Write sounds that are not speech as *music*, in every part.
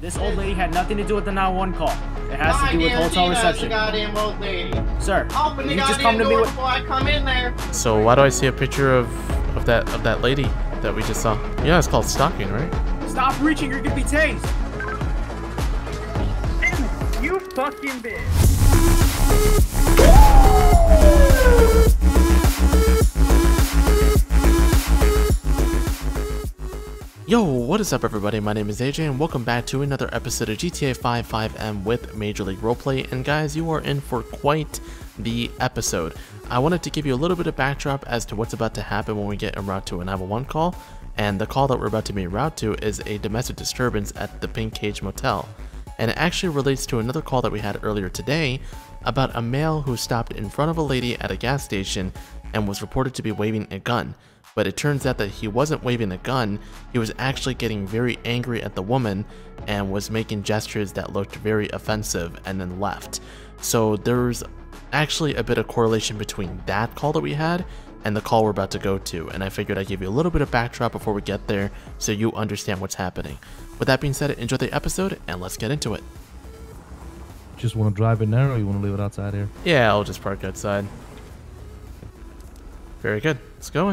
This old lady had nothing to do with the 911 call. It has to do with hotel reception. goddamn old lady. Sir, Open the you just come to me with. before I come in there. So why do I see a picture of of that of that lady that we just saw? Yeah, it's called stalking, right? Stop reaching, you're gonna be tased. You fucking bitch. Yo, what is up everybody? My name is AJ and welcome back to another episode of GTA 5 FiveM with Major League Roleplay. And guys, you are in for quite the episode. I wanted to give you a little bit of backdrop as to what's about to happen when we get en route to a 911 call. And the call that we're about to be en route to is a domestic disturbance at the Pink Cage Motel. And it actually relates to another call that we had earlier today about a male who stopped in front of a lady at a gas station and was reported to be waving a gun but it turns out that he wasn't waving a gun, he was actually getting very angry at the woman and was making gestures that looked very offensive and then left. So there's actually a bit of correlation between that call that we had and the call we're about to go to, and I figured I'd give you a little bit of backdrop before we get there so you understand what's happening. With that being said, enjoy the episode and let's get into it. Just want to drive in there, or you want to leave it outside here? Yeah, I'll just park outside. Very good. Let's go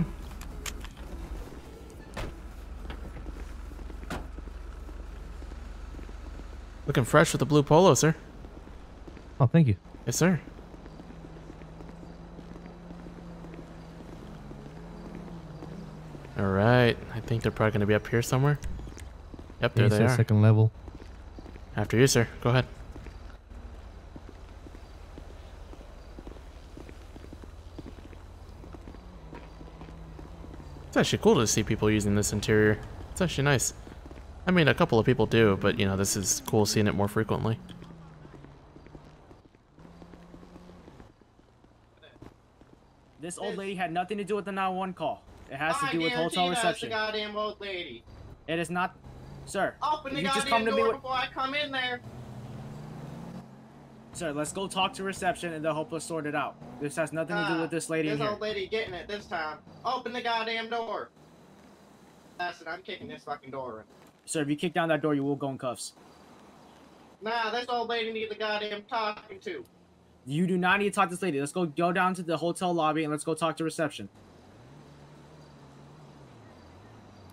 Looking fresh with the blue polo, sir. Oh, thank you. Yes, sir. All right. I think they're probably going to be up here somewhere. Yep, there Yeah, they are. Second level. After you, sir. Go ahead. It's actually cool to see people using this interior. It's actually nice. I mean, a couple of people do, but you know, this is cool seeing it more frequently. This old lady had nothing to do with the 911 call. It has to do with hotel you that's the reception. goddamn old lady. It is not. Sir, Open the you just goddamn come to me door with. before I come in there. Sir, let's go talk to reception and they'll help us sort it out. This has nothing to do Ah, with this lady in This here. old lady getting it this time. Open the goddamn door. That's it. I'm kicking this fucking door in. Sir, if you kick down that door, you will go in cuffs. Nah, this old lady needs a goddamn talking to. You do not need to talk to this lady. Let's go go down to the hotel lobby and let's go talk to reception.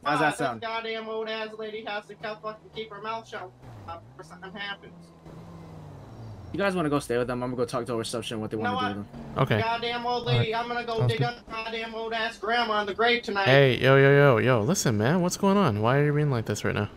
How's that sound? This goddamn old ass lady has to keep fucking keep her mouth shut for something happens. You guys want to go stay with them? I'm gonna go talk to our reception what they want to do with them. Okay. Goddamn old lady, I'm gonna go Sounds dig good. up goddamn old ass grandma in the grave tonight. Hey, yo, yo, yo, yo, listen, man. What's going on? Why are you being like this right now?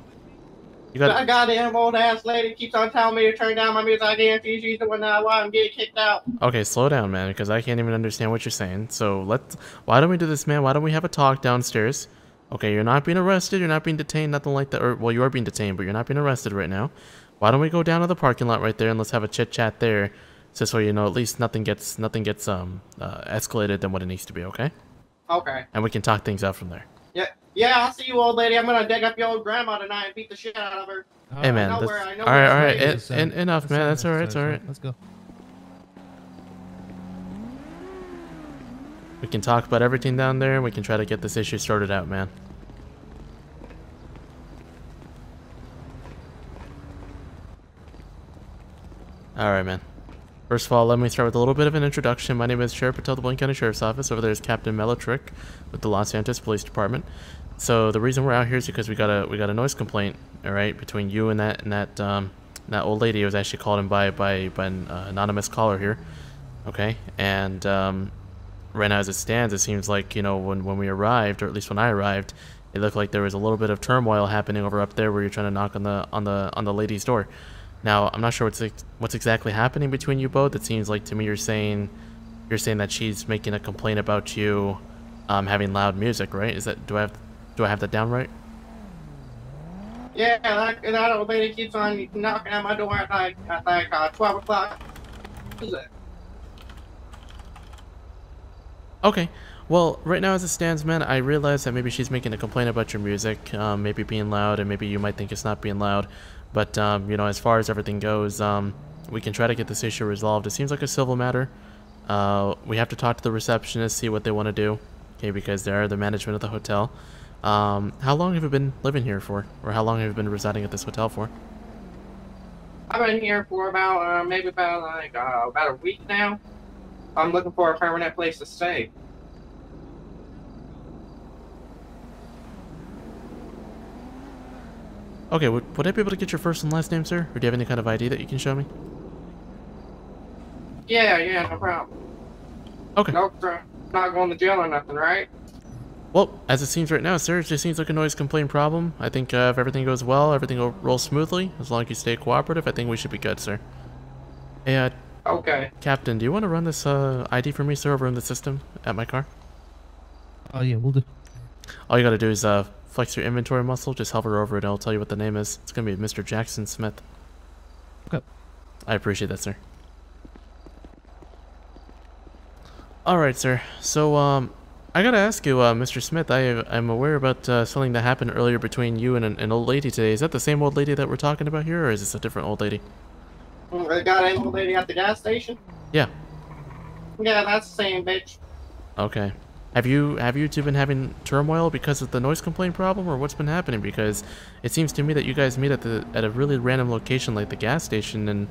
You got That goddamn old ass lady keeps on telling me to turn down my music. I guarantee she's the one that why I'm getting kicked out. Okay, slow down, man, because I can't even understand what you're saying. So let's. Why don't we do this, man? Why don't we have a talk downstairs? Okay, you're not being arrested. You're not being detained. Nothing like that. Or well, you are being detained, but you're not being arrested right now. Why don't we go down to the parking lot right there and let's have a chit chat there, just so you know at least nothing gets nothing gets um uh, escalated than what it needs to be. Okay, Okay. and we can talk things out from there. Yeah, yeah, I'll see you, old lady. I'm gonna dig up your old grandma tonight and beat the shit out of her. hey, man. know that's- where- I know all where right, it's all right. ready. En- en- enough, man. That's all right. let's, It's all uh. Let's go. We can talk about everything down there. and We can try to get this issue sorted out, man. Alright, man. First of all, let me start with a little bit of an introduction. My name is Sheriff Patel, the Blaine County Sheriff's Office. Over there is Captain Melotrick with the Los Santos Police Department. So the reason we're out here is because we got a we got a noise complaint, all right, between you and that and that um, that old lady who was actually called in by by by an uh, anonymous caller here, okay, and um, right now as it stands, it seems like you know when when we arrived, or at least when I arrived, it looked like there was a little bit of turmoil happening over up there where you're trying to knock on the on the on the lady's door. Now I'm not sure what's ex- what's exactly happening between you both. It seems like to me you're saying you're saying that she's making a complaint about you um, having loud music, right? Is that do I have do I have that down right? Yeah, that, that old lady keeps on knocking at my door at like at like uh, 12 o'clock. Okay. Well, right now as it stands, man, I realize that maybe she's making a complaint about your music, um, maybe being loud, and maybe you might think it's not being loud. But um, you know, as far as everything goes, um, we can try to get this issue resolved. It seems like a civil matter. Uh, we have to talk to the receptionist, see what they want to do, okay? Because they are the management of the hotel. Um, how long have you been living here for, or how long have you been residing at this hotel for? I've been here for about uh, maybe about like uh, about a week now. I'm looking for a permanent place to stay. Okay, would, would I be able to get your first and last name, sir? Or do you have any kind of ID that you can show me? Yeah, yeah, no problem. Okay. No, not going to jail or nothing, right? Well, as it seems right now, sir, it just seems like a noise complaint problem. I think uh, if everything goes well, everything will roll smoothly. As long as you stay cooperative, I think we should be good, sir. Hey, uh, Okay. Captain, do you want to run this uh, ID for me, sir, over in the system at my car? Oh yeah, we'll do. All you gotta do is uh, flex your inventory muscle, just hover over it, and it'll tell you what the name is. It's gonna be Mr. Jackson Smith. Okay. I appreciate that, sir. Alright, sir. So, um, I gotta ask you, uh, Mr. Smith, I, I'm aware about uh, something that happened earlier between you and an, an old lady today. Is that the same old lady that we're talking about here, or is this a different old lady? They got an old lady at the gas station? Yeah. Yeah, that's the same bitch. Okay. Have you have you two been having turmoil because of the noise complaint problem, or what's been happening? Because it seems to me that you guys meet at the at a really random location like the gas station, and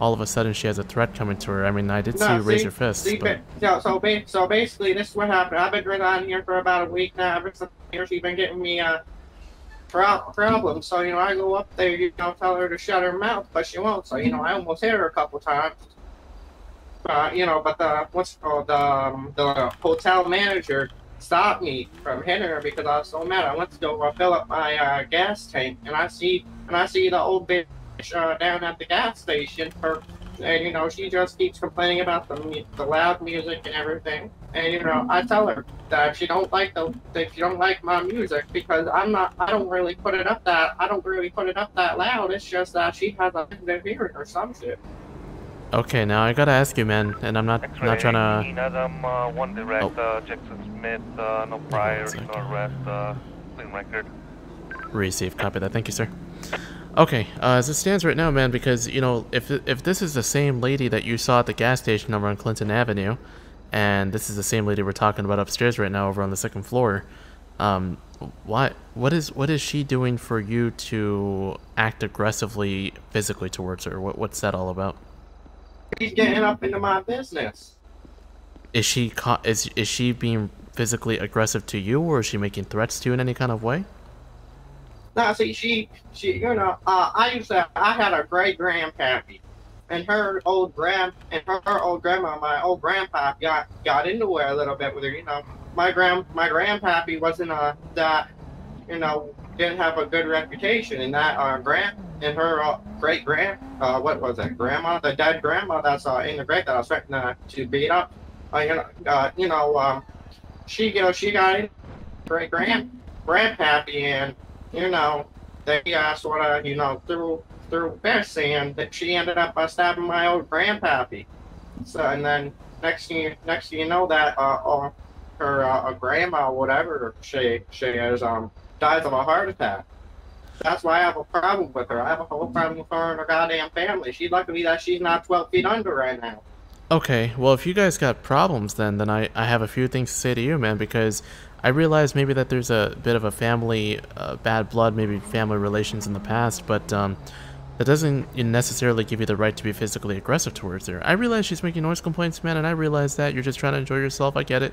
all of a sudden she has a threat coming to her. I mean, I did see you raise your fist. see, but so, so, ba- so basically, this is what happened. I've been drinking here for about a week now. Ever since here, she's been getting me uh, pro- problems. So, you know, I go up there, you know, tell her to shut her mouth, but she won't. So, you know, I almost hit her a couple times. Uh, you know, but the what's called um, the hotel manager stopped me from hitting her because I was so mad. I went to go uh, fill up my uh, gas tank, and I see and I see the old bitch uh, down at the gas station. Her, and you know, she just keeps complaining about the the loud music and everything. And you know, I tell her that she don't like the that she don't like my music because I'm not. I don't really put it up that. I don't really put it up that loud. It's just that she has a sensitive hearing or some shit. Okay. Now I gotta ask you, man, and I'm not not trying to. Adam, uh, one direct, Oh. uh, Jackson Smith, uh, no priors, no arrest, uh, clean record. Receive. Copy that. Thank you, sir. Okay, uh, as it stands right now, man, because you know, if if this is the same lady that you saw at the gas station over on Clinton Avenue, and this is the same lady we're talking about upstairs right now over on the second floor, um, what what is what is she doing for you to act aggressively physically towards her? What what's that all about? She's getting up into my business. Is she is is she being physically aggressive to you, or is she making threats to you in any kind of way? No, see, she, she, you know, uh, I used to, I had a great grandpappy, and her old grand, and her, her old grandma, my old grandpa got got into it a little bit with her. You know, my grand, my grandpappy wasn't uh that, you know, didn't have a good reputation, and that uh grand and her uh, great grand, uh, what was it, grandma, the dead grandma that's uh in the grave that I was threatening uh, to beat up, uh, you know, uh, you know, um, she, you know, she got great grand grandpappy and you know, they uh, sort of, you know, threw threw fists and that she ended up uh, stabbing my old grandpappy. So and then next thing next thing you know that uh, uh her uh, grandma whatever she she is um dies of a heart attack. That's why I have a problem with her. I have a whole problem with her and her goddamn family. She's lucky that she's not 12 feet under right now. Okay, well, if you guys got problems, then then I, I have a few things to say to you, man, because I realize maybe that there's a bit of a family uh, bad blood, maybe family relations in the past, but um, that doesn't necessarily give you the right to be physically aggressive towards her. I realize she's making noise complaints, man, and I realize that you're just trying to enjoy yourself. I get it,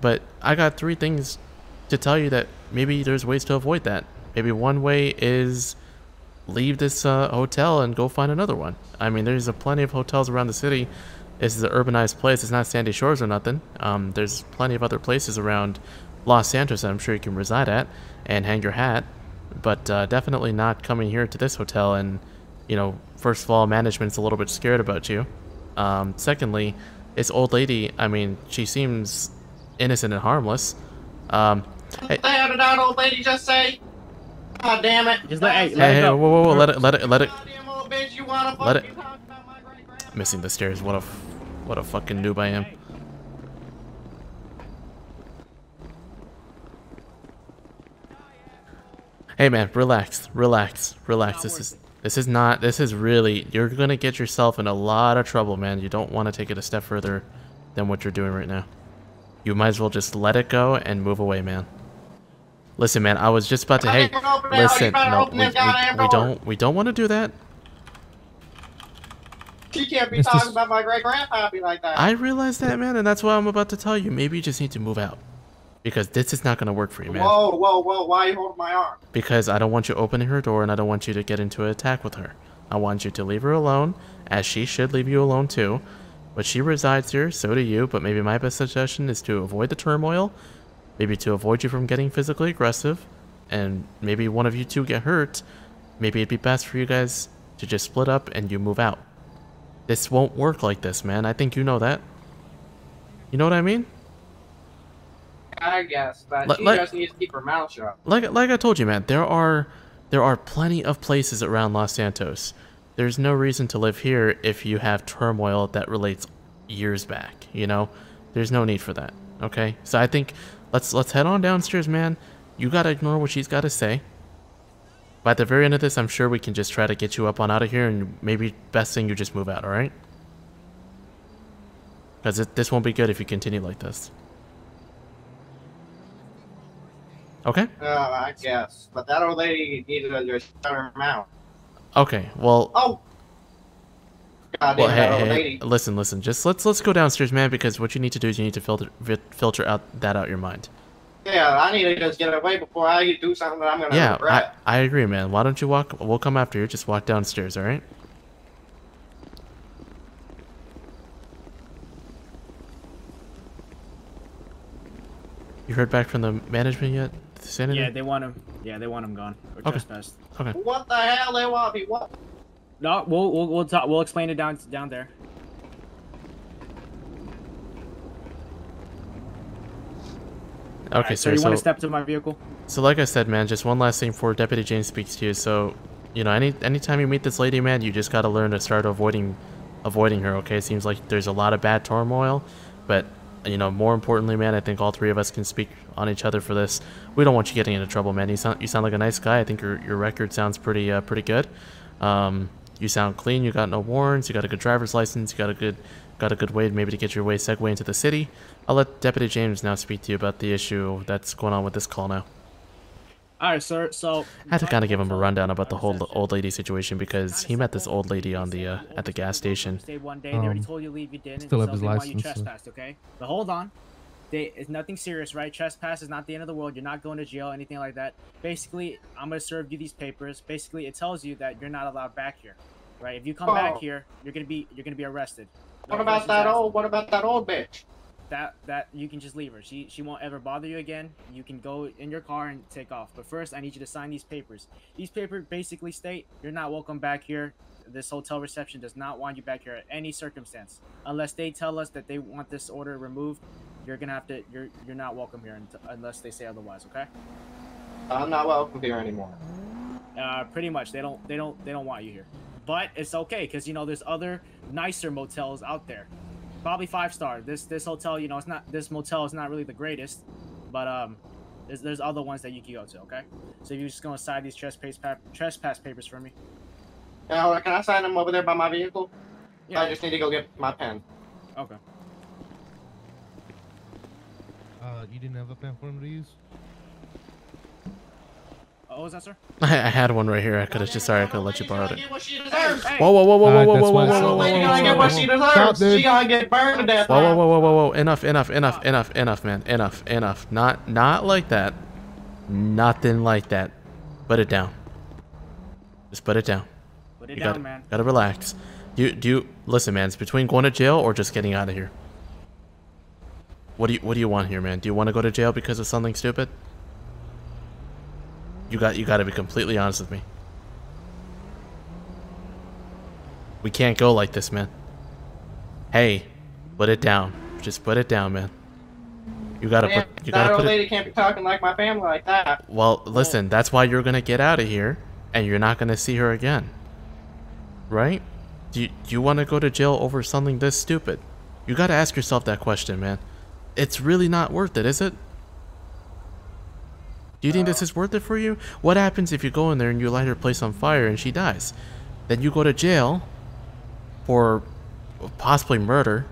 but I got three things to tell you that maybe there's ways to avoid that. Maybe one way is leave this uh, hotel and go find another one. I mean, there's a plenty of hotels around the city. This is an urbanized place. It's not Sandy Shores or nothing. Um, there's plenty of other places around Los Santos that I'm sure you can reside at and hang your hat. But uh, definitely not coming here to this hotel. And, you know, first of all, management's a little bit scared about you. Um, secondly, this old lady, I mean, she seems innocent and harmless. Um. What the old lady just say? God damn it. Just let- hey, let hey, it hey, go. whoa, whoa, whoa, let it, let it, let it. Bitch, you wanna Let it- fucking talk about my great-grandma? Missing the stairs. What a, f- what a fucking noob I am. Hey man, relax, relax, relax. This is this is not this is really you're gonna get yourself in a lot of trouble, man. You don't want to take it a step further than what you're doing right now. You might as well just let it go and move away, man. Listen, man, I was just about to. I Hey, think we're open now. You listen, better no, open we, we, we don't we don't want to do that. She can't be Mr. talking S- about my great grandpappy like that. I realize that, man, and that's why I'm about to tell you. Maybe you just need to move out. Because this is not going to work for you, man. Whoa, whoa, whoa! Why are you holding my arm? Because I don't want you opening her door and I don't want you to get into an attack with her. I want you to leave her alone, as she should leave you alone too. But she resides here, so do you. But maybe my best suggestion is to avoid the turmoil, maybe to avoid you from getting physically aggressive, and maybe one of you two get hurt. Maybe it'd be best for you guys to just split up and you move out. This won't work like this, man. I think you know that. You know what I mean? I guess, but Let- she let- just needs to keep her mouth shut. like like I told you, man, there are there are plenty of places around Los Santos. There's no reason to live here if you have turmoil that relates years back, you know? There's no need for that. Okay? So I think let's let's head on downstairs, man. You got to ignore what she's got to say. By the very end of this, I'm sure we can just try to get you up on out of here and maybe best thing you just move out, all right? Cuz this won't be good if you continue like this. Okay? Uh, I guess, but that old lady needed to shut her mouth. Okay. Well, Oh. God Well, hey, hey, lady. listen, listen. Just let's let's go downstairs, man. Because what you need to do is you need to filter vi- filter out that out your mind. Yeah, I need to just get away before I do something that I'm gonna Yeah, I, regret. I agree, man. Why don't you walk? We'll come after you. Just walk downstairs, all right? You heard back from the management yet? The senator? Yeah, they want him. Yeah, they want him gone or Okay. trespassed. Okay. What the hell they want me? What? No, we'll we'll we'll, talk, we'll explain it down down there. Okay, Alright, sir. you So, want to step to my vehicle? so like I said, man, just one last thing before Deputy James speaks to you. So, you know, any anytime you meet this lady, man, you just gotta learn to start avoiding avoiding her. Okay, it seems like there's a lot of bad turmoil, but you know, more importantly, man, I think all three of us can speak on each other for this. We don't want you getting into trouble, man. You sound you sound like a nice guy. I think your your record sounds pretty uh, pretty good. Um, you sound clean. You got no warrants. You got a good driver's license. You got a good got a good way maybe to get your way segue into the city. I'll let Deputy James now speak to you about the issue that's going on with this call now. All right, sir. So I had to kind of give him a rundown about the whole old lady situation because he met this old lady on the uh, at the gas station. Stayed one day. They already Um, told you leave. You didn't. still have his they want you license, so- trespassed. Okay. But hold on. They, it's nothing serious, right? Trespass is not the end of the world. You're not going to jail, anything like that. Basically, I'm gonna serve you these papers. Basically, it tells you that you're not allowed back here, right? If you come Oh. back here, you're gonna be you're gonna be arrested. No What about that old? What about that old bitch? that that you can just leave her. She she won't ever bother you again. You can go in your car and take off. But first, I need you to sign these papers. These papers basically state you're not welcome back here. This hotel reception does not want you back here at any circumstance, unless they tell us that they want this order removed. You're gonna have to. You're you're not welcome here unless they say otherwise. Okay. I'm not welcome here anymore. Uh, pretty much. They don't. They don't. They don't want you here. But it's okay because you know there's other nicer motels out there. Probably five star. This this hotel, you know, it's not. This motel is not really the greatest, but um, there's there's other ones that you can go to. Okay. So if you're just gonna sign these trespass pa- trespass papers for me. Now, can I sign them over there by my vehicle? Yeah. I just need to go get my pen. Okay. Uh, you didn't have a pen for him to use? Oh, what was that, sir? I, *laughs* I had one right here. I could have just sorry I could have let you borrow it. Get what she deserves. Whoa whoa whoa whoa whoa whoa whoa whoa whoa whoa whoa whoa whoa Stop, dude. She gonna get burned to death. Whoa, whoa, whoa, whoa, whoa, whoa! Enough, enough, enough, enough, enough, enough, enough, enough. Not, not like that. Nothing like that. Put it down. Just put it down. Put it down, man. gotta relax. You, do you listen, man? It's between going to jail or just getting out of here. What do you, what do you want here, man? Do you want to go to jail because of something stupid? You got, you got to be completely honest with me. We can't go like this, man. Hey, put it down. Just put it down, man. You gotta Man, put, you that gotta old put it. lady can't be talking like my family like that. Well, listen, that's why you're gonna get out of here, and you're not gonna see her again. Right? Do you, do you want to go to jail over something this stupid? You gotta ask yourself that question, man. It's really not worth it, is it? Do you think this uh. is worth it for you? What happens if you go in there and you light her place on fire and she dies? Then you go to jail for possibly murder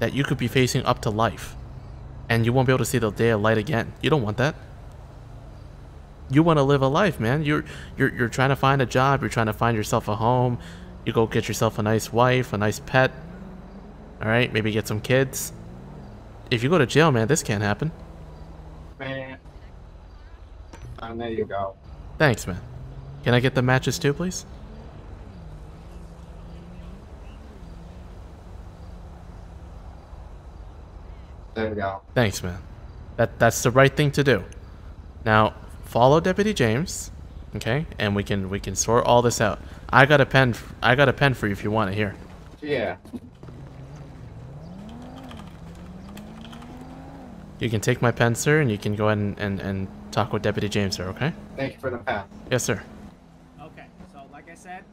that you could be facing up to life. And you won't be able to see the day of light again. You don't want that. You want to live a life, man. You're you're you're trying to find a job, you're trying to find yourself a home, You go get yourself a nice wife, a nice pet. All right, maybe get some kids. If you go to jail, man, this can't happen. Man. And there you go. Thanks, man. Can I get the matches too, please? There you go. Thanks, man. That that's the right thing to do. Now, follow Deputy James, okay? And we can we can sort all this out. I got a pen. I got a pen for you if you want it here. Yeah. You can take my pen, sir, and you can go ahead and, and, and talk with Deputy James, sir, okay? Thank you for the pass. Yes, sir. Okay, so like I said,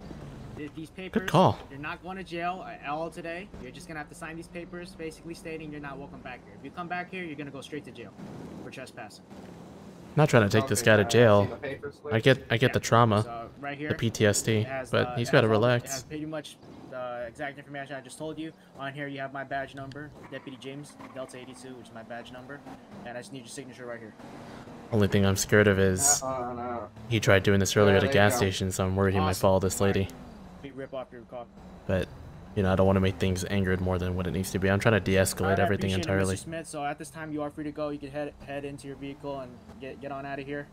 th- these papers. Good call. You're not going to jail at all today. You're just gonna have to sign these papers, basically stating you're not welcome back here. If you come back here, you're gonna go straight to jail for trespassing. not trying to take this guy to jail. see the paper slip? I get I get the trauma, So right here. the PTSD, has, but uh, he's it got to has It relax. has pretty much the exact information I just told you. On here, you have my badge number, Deputy James Delta 82, which is my badge number, and I just need your signature right here. Only thing I'm scared of is Uh, no. he tried doing this earlier Yeah, at a gas station, so I'm worried he might follow this lady. Rip off your car. But you know, I don't want to make things angered more than what it needs to be. I'm trying to de-escalate Alright, I everything appreciate it, entirely. Mr. Smith. So at this time, you are free to go. You can head head into your vehicle and get get on out of here.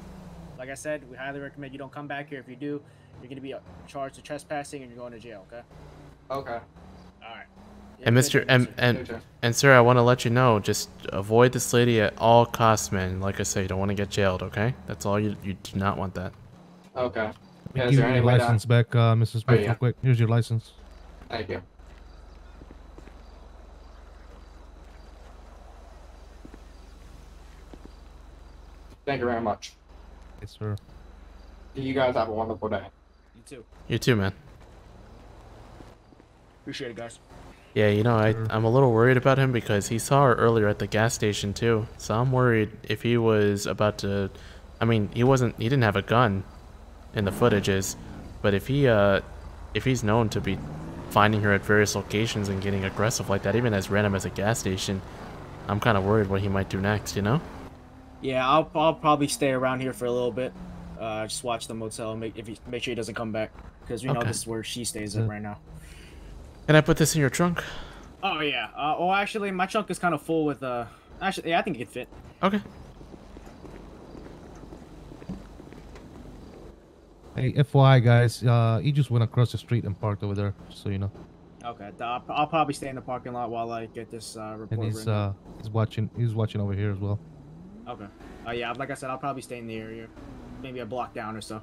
Like I said, we highly recommend you don't come back here. If you do, you're gonna be uh, charged with trespassing and you're going to jail. Okay. Okay. All right. And Mr. and and and sir, I want to let you know, just avoid this lady at all costs, man. Like I say, you don't want to get jailed, okay? That's all you you do not want that. Okay. Yeah, me is give there you any your way to- license back, uh, Mrs. Smith, yeah. real quick. Here's your license. Thank you. Thank you very much. Yes, sir. You guys have a wonderful day. You too. You too, man. Appreciate it, guys. Yeah, you know, I, I'm a little worried about him because he saw her earlier at the gas station too. So I'm worried if he was about to. I mean, he wasn't. He didn't have a gun in the footages, but if he uh, if he's known to be finding her at various locations and getting aggressive like that, even as random as a gas station, I'm kind of worried what he might do next. You know? Yeah, I'll I'll probably stay around here for a little bit. Uh, just watch the motel. Make if he, make sure he doesn't come back because we know this is where she stays Yeah. at right now. Can I put this in your trunk? Oh yeah. Uh, well, actually, my trunk is kind of full with uh. Actually, yeah, I think it could fit. Okay. Hey, FYI, guys, uh, he just went across the street and parked over there, so you know. Okay, I'll, I'll probably stay in the parking lot while I get this uh, report. And he's uh, he's watching, he's watching over here as well. Okay. Uh, yeah, like I said, I'll probably stay in the area, maybe a block down or so.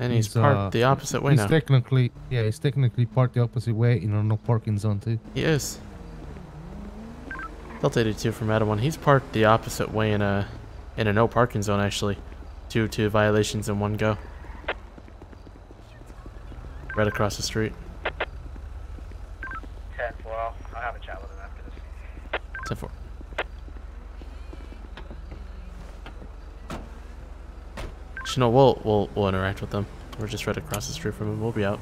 And he's, He's, parked uh, the opposite way he's now. technically, yeah, he's technically parked the opposite way in a no parking zone too. He is. Delta 82 from Adam 1. He's parked the opposite way in a in a no parking zone actually. Two two violations in one go. Right across the street. 10 well, I'll have a chat with him after this. 10 4. You know, we'll we'll we'll interact with them. We're just right across the street from him. We'll be out.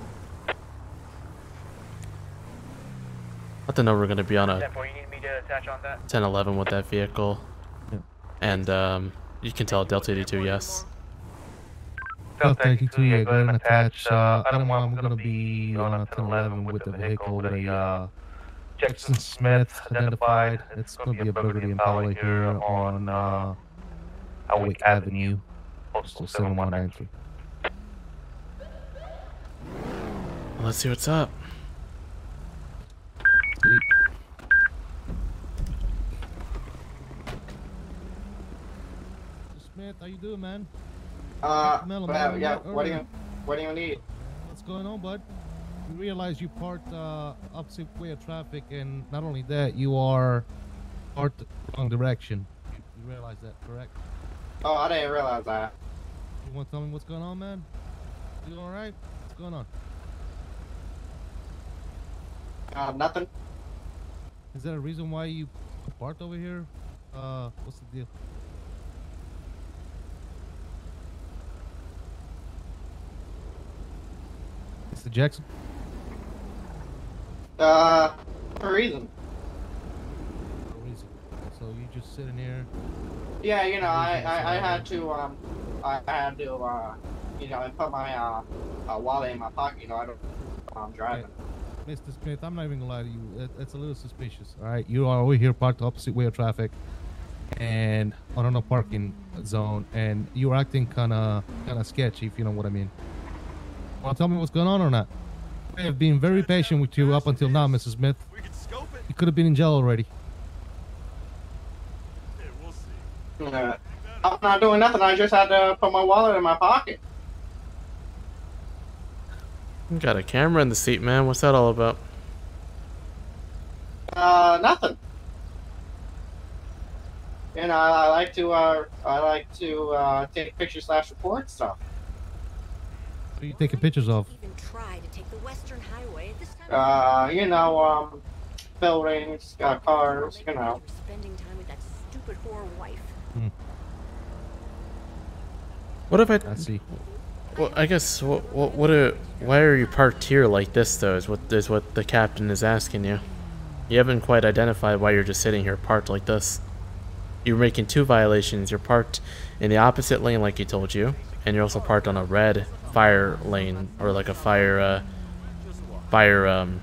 Let them know we're gonna be on a 10 4, you need me to attach on that? 1011 with that vehicle. Yep. And um, you can tell Delta 82 yes. Delta 82, yeah, go ahead and attach. Uh, I don't want, I'm gonna be on a 1011 with the vehicle with a, uh, Jackson Smith identified. It's gonna be a Burgundy Impala here on, uh, Hawick Avenue, postal 7193. Let's see what's up. Smith, how you doing, man? Uh, Mellow, well, yeah. What do you. What do you need? What's going on, bud? You realize you parked uh, opposite way of traffic, and not only that, you are parked wrong direction. You, you realize that, correct? Oh, I didn't realize that. You want to tell me what's going on, man? You all right? What's going on? Uh, nothing. Is there a reason why you parked over here? Uh, what's the deal? Mr. Jackson? Uh, for a reason. No reason. So you just sitting here. Yeah, you know, I, I, I had to, um, I had to, uh, you know, and put my uh, uh wallet in my pocket. You know, I don't. I'm driving. Mr. Smith, I'm not even gonna lie to you. It, it's a little suspicious. All right, you are over here parked opposite way of traffic, and on a parking zone, and you're acting kind of kind of sketchy, if you know what I mean. Want to tell me what's going on or not? I have been very patient with you up until now, Mrs. Smith. You could have been in jail already. Uh, I'm not doing nothing. I just had to put my wallet in my pocket. You got a camera in the seat, man. What's that all about? Uh, nothing. You know, I, I like to uh, I like to uh, take pictures slash record stuff. What are you taking pictures of? Even try to take the Western Highway this time. Uh, you know, um, buildings, uh, cars, you know. Spending time with that stupid whore wife. What if I... I see. Well, I guess, what, what, what are, why are you parked here like this, though, is what, is what the captain is asking you. You haven't quite identified why you're just sitting here parked like this. You're making two violations. You're parked in the opposite lane, like he told you, and you're also parked on a red fire lane, or like a fire, uh, fire, um,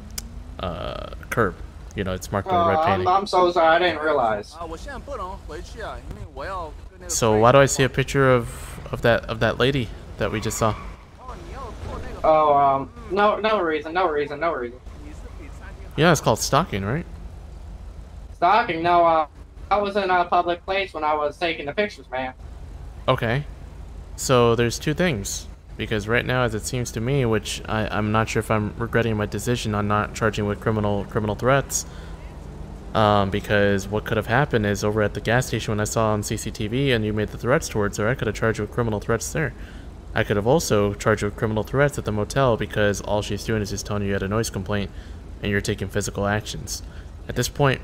uh, curb. You know, it's marked with oh, red painting. I'm, I'm so sorry, I didn't realize. So why do I see a picture of of that of that lady that we just saw? Oh, um, no, no reason, no reason, no reason. Yeah, it's called stalking, right? Stalking? No, uh, I was in a public place when I was taking the pictures, man. Okay. So there's two things. Because right now, as it seems to me, which I, I'm not sure if I'm regretting my decision on not charging with criminal criminal threats, um, because what could have happened is over at the gas station when I saw on CCTV and you made the threats towards her, I could have charged you with criminal threats there. I could have also charged you with criminal threats at the motel because all she's doing is just telling you you had a noise complaint and you're taking physical actions. At this point,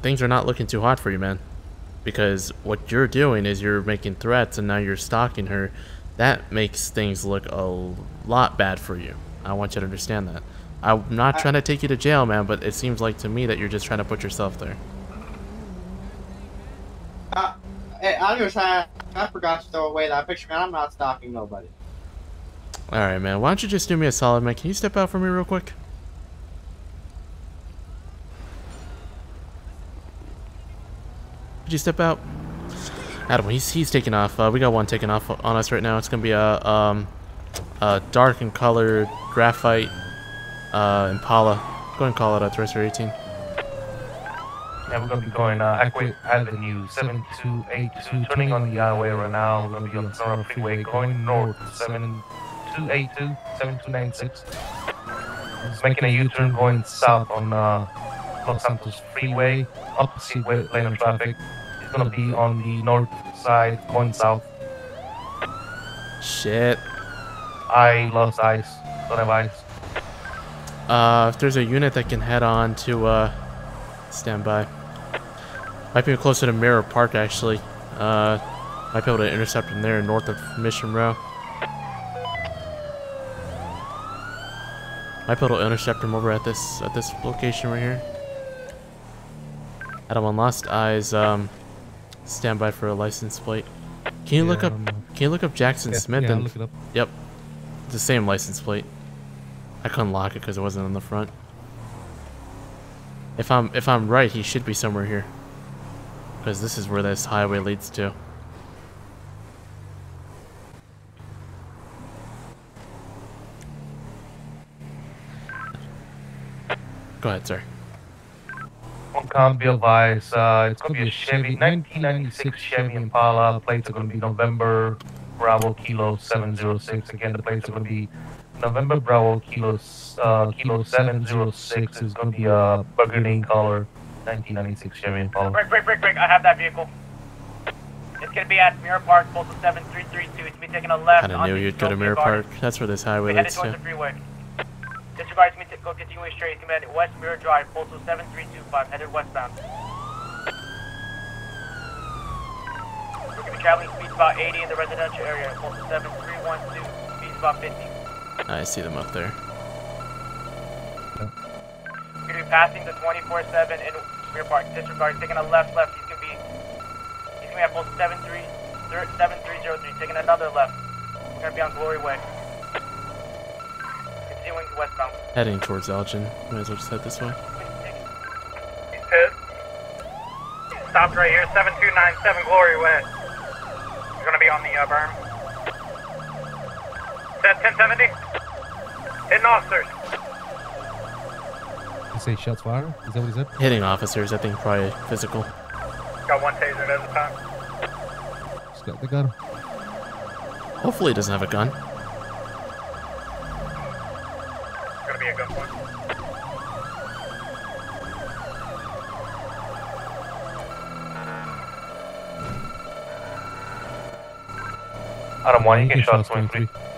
things are not looking too hot for you, man because what you're doing is you're making threats and now you're stalking her that makes things look a lot bad for you i want you to understand that i'm not trying to take you to jail man but it seems like to me that you're just trying to put yourself there Uh, I I just I forgot to throw away that picture, man. I'm not stalking nobody. all right man why don't you just do me a solid man can you step out for me real quick could you step out Adam, he's he's taking off. Uh, we got one taking off on us right now. It's gonna be a um, a dark and color graphite uh, Impala. Go ahead and call it a Thresher 18. Yeah, we're gonna be going uh, Equate Avenue 7282, turning on the highway right now. We're gonna be on the Senora Freeway going north 7282, 7296. Making a U-turn going south on uh, Los Santos Freeway, opposite way, lane of traffic. It's gonna be on the north side going south. Shit. I lost ice. Don't have ice. Uh, if there's a unit that can head on to uh, stand by. Might be closer to Mirror Park actually. Uh, might be able to intercept them there north of Mission Row. Might be able to intercept them over at this at this location right here. Adam on Lost Eyes. Um, stand by for a license plate. Can you Yeah, look up? Can you look up Jackson Yeah, Smith yeah, and look it up. Yep. The same license plate. I couldn't lock it because it wasn't on the front. If I'm if I'm right, he should be somewhere here. Because this is where this highway leads to. Go ahead, sir. Can't be advised. Uh, it's gonna be a Chevy, 1996 Chevy Impala. Plates are gonna be November Bravo Kilo 706. Again, the plates are gonna be November Bravo Kilo uh, Kilo 706. Is gonna be a burgundy color, 1996 Chevy Impala. Break, break, break, break. I have that vehicle. It's gonna be at Mirror Park, postal 7332. It's gonna be taking a left. Kinda knew you'd go to Utopia Mirror Gardens. Park. That's where this highway We headed leads towards to. the freeway. Disregard me to go continuing straight. It's gonna be at West Mirror Drive, postal 7325, headed westbound. We're gonna be traveling speeds about 80 in the residential area, postal 7312, speeds about 50. I see them up there. We're gonna be passing the 24/7 in Mirror Park. Disregard, taking a left, left. He's gonna be, he's gonna be at postal 73, 7303, taking another left. We're Gonna be on Glory Way. Continuing westbound. Heading towards Elgin. Might as well just head this way. Stopped right here, 7297 Glory Way. You're gonna be on the uh, berm. Set 1070. Hitting officers. You say shots fired? Is that what he said? Hitting officers, I think probably physical. Got one taser at a time. Just got, they got him. Hopefully he doesn't have a gun. Gonna be a gunpoint. Adam 1, you Get get shots shots 23. 23.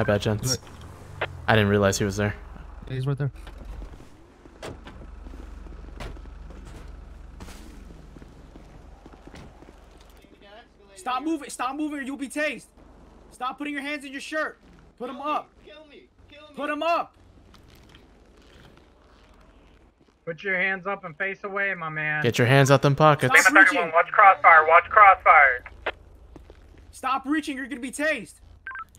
My bad, gents. I didn't realize he was there. Yeah, he's right there. Stop moving! Stop moving or you'll be tased! Stop putting your hands in your shirt! Put them up! Kill me. Kill me. Put them up! Put your hands up and face away, my man. Get your hands out them pockets. Stop reaching! Watch crossfire, watch crossfire. Stop reaching, you're gonna be tased!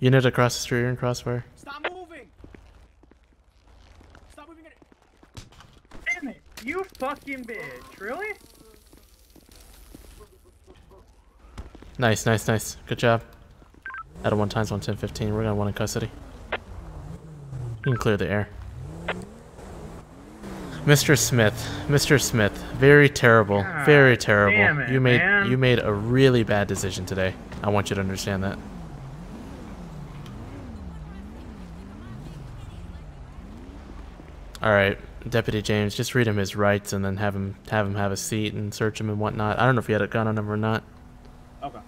Unit across the street, you're in crossfire. Stop moving! Stop moving it! Damn it, you fucking bitch, really? Nice, nice, nice. Good job. Out of one times one ten fifteen. We're gonna one in custody. You can clear the air. Mr. Smith, Mr. Smith, very terrible, very terrible. it, you made man. you made a really bad decision today. I want you to understand that. All right, Deputy James, just read him his rights and then have him have him have a seat and search him and whatnot. I don't know if he had a gun on him or not. Okay.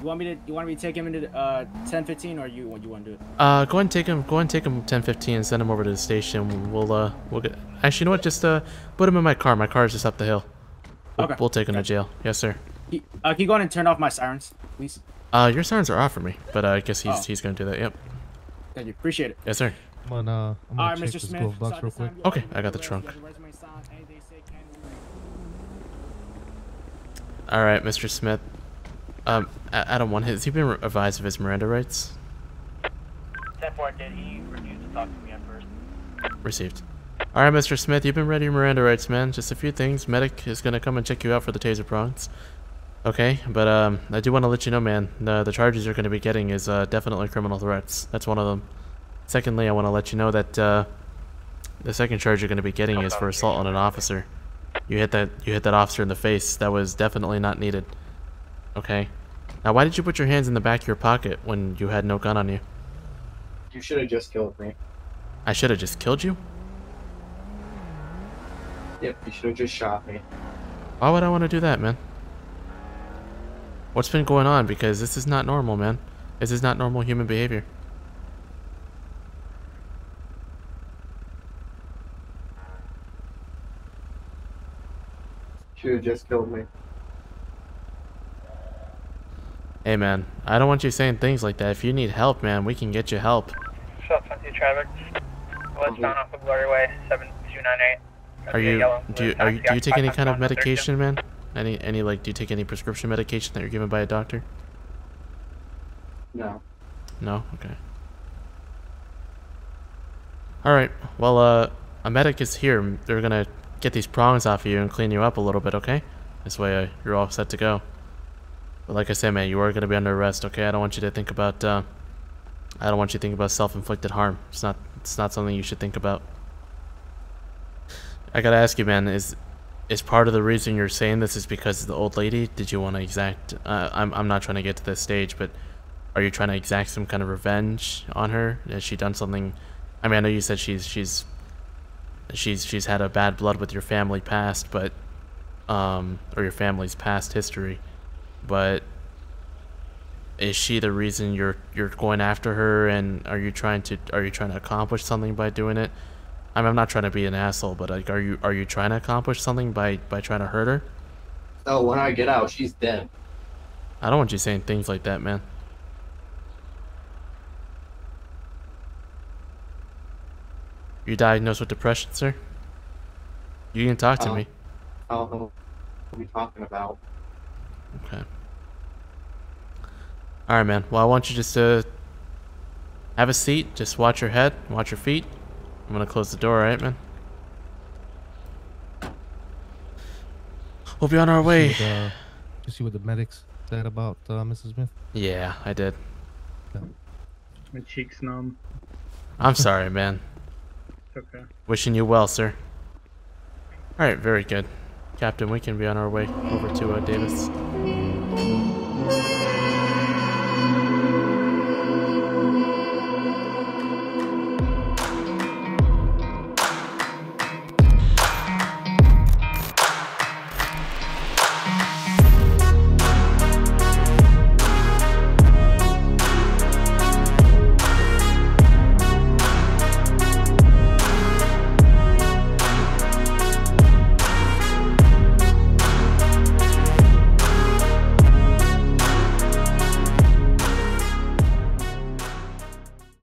You want me to you want me to take him into uh 1015 or you you want to do it? Uh, go ahead and take him. Go ahead and take him 1015 and send him over to the station. We'll uh, we'll get. Actually, you know what? Just uh, put him in my car. My car is just up the hill. We'll, Okay. we'll take him to jail. Yes, sir. He- Uh, can you go ahead and turn off my sirens, please? Uh, your sirens are off for me, but uh, I guess he's Oh. he's gonna do that. Yep. Thank you. Appreciate it. Yes, sir. I'm gonna, uh, I'm gonna All right, check Mr. this Smith. glove box at real quick. Okay, I got the trunk. you have the resume signed, anything they say can be All right, Mr. Smith. Um, A- Adam one. Has he been advised of his Miranda rights? 10 4 did he refuse to talk to me at first? Received. All right, Mr. Smith. You've been read your Miranda rights, man. Just a few things. Medic is gonna come and check you out for the taser prongs. Okay, but um, I do want to let you know, man. The the charges you're gonna be getting is uh, definitely criminal threats. That's one of them. Secondly, I want to let you know that uh, the second charge you're going to be getting is for assault on an officer. You hit that you hit that officer in the face. That was definitely not needed. Okay. Now, why did you put your hands in the back of your pocket when you had no gun on you? You should have just killed me. I should have just killed you. Yep, you should have just shot me. Why would I want to do that, man? What's been going on? Because this is not normal, man. This is not normal human behavior. Just killed me. Hey, man. I don't want you saying things like that. If you need help, man, we can get you help. Shot 20 traffic. Westbound off of Glory Way, 7298. Are you do you are you, do you take any kind of medication, man? Any any like do you take any prescription medication that you're given by a doctor? No. No. Okay. All right. Well, uh, a medic is here. They're gonna get these prongs off of you and clean you up a little bit. Okay. This way, uh, you're all set to go. But like I said, man, you are gonna be under arrest. Okay. I don't want you to think about. Uh, I don't want you to think about self-inflicted harm. It's not. It's not something you should think about. I gotta ask you, man. Is is part of the reason you're saying this is because of the old lady? Did you want to exact? Uh, I'm I'm not trying to get to this stage, but are you trying to exact some kind of revenge on her? Has she done something? I mean, I know you said she's she's she's she's had a bad blood with your family past, but um, or your family's past history, but is she the reason you're you're going after her? And are you trying to are you trying to accomplish something by doing it? I mean, I'm not trying to be an asshole, but like, are you are you trying to accomplish something by by trying to hurt her? Oh, when I get out, she's dead. I don't want you saying things like that, man. You diagnosed with depression, sir? You can talk to Oh. me. I don't know what you're talking about. Okay. All right, man. Well, I want you just to have a seat. Just watch your head, watch your feet. I'm gonna close the door, all right, man? We'll be on our You way. see what, uh, you see what the medics said about uh, Mrs. Smith? Yeah, I did. My cheeks numb. I'm sorry, man. Okay. Wishing you well, sir. All right, very good. Captain, we can be on our way over to uh, Davis.